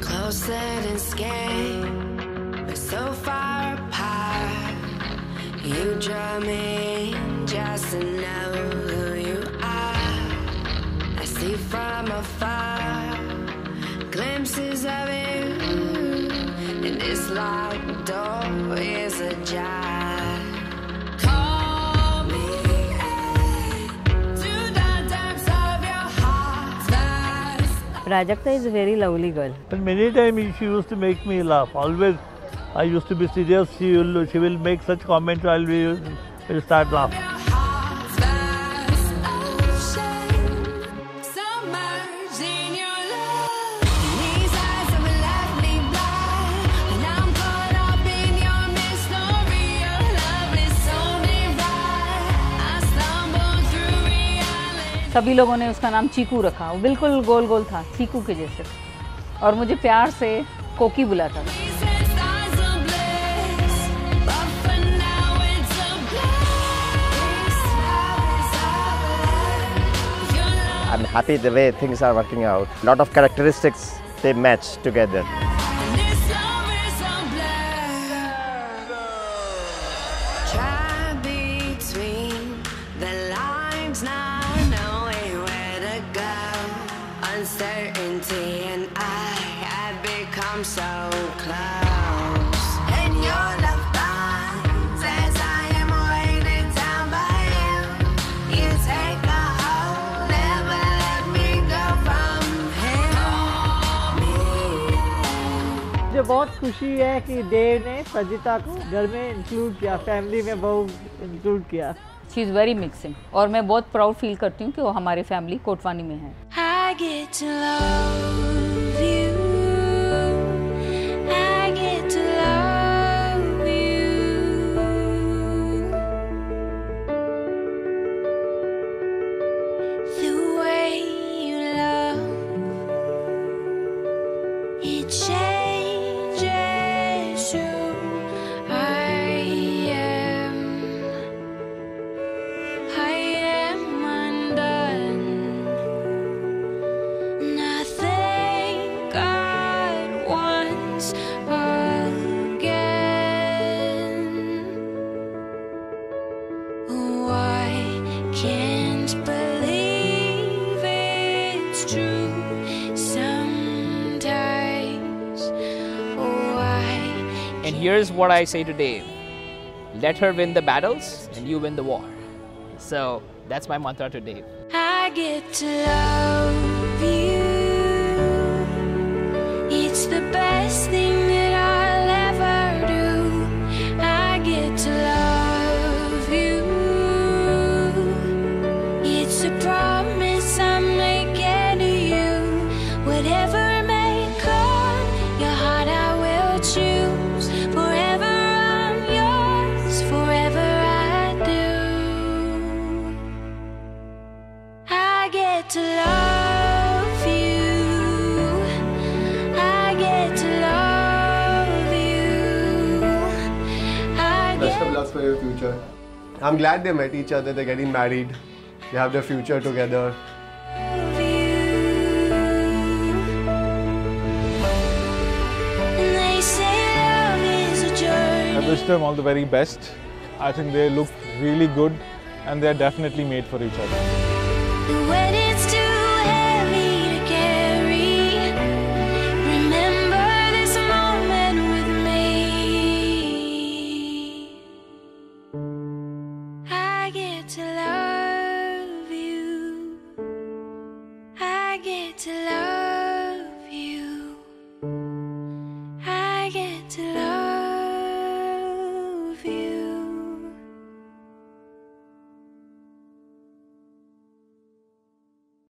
Closer than but so far apart. You draw me just to know who you are. I see from afar Prajakta is a very lovely girl. And many times she used to make me laugh. Always, I used to be serious. She will, she will make such comments. I'll be, will start laughing. सभी लोगों ने उसका नाम चीकू रखा वो बिल्कुल गोल गोल था चीकू के जैसे और मुझे प्यार से कोकी बुलाता था. I'm happy the way things are working out. lot of characteristics they match together. मुझे बहुत खुशी है कि देव ने सजिता को घर में इंक्लूड किया फैमिली में बहुत इंक्लूड किया। शी इज़ वेरी मिक्सिंग और मैं बहुत प्राउड फील करती हूँ कि वो हमारे फैमिली कोटवानी में है। It here's what I say today let her win the battles and you win the war. So that's my mantra today. I get to love you. I get to love you. I get to love you. I Best of luck for your future. I'm glad they met each other, they're getting married, they have their future together. love you. And they say love is a I journey. wish them all the very best. I think they look really good and they're definitely made for each other. When it's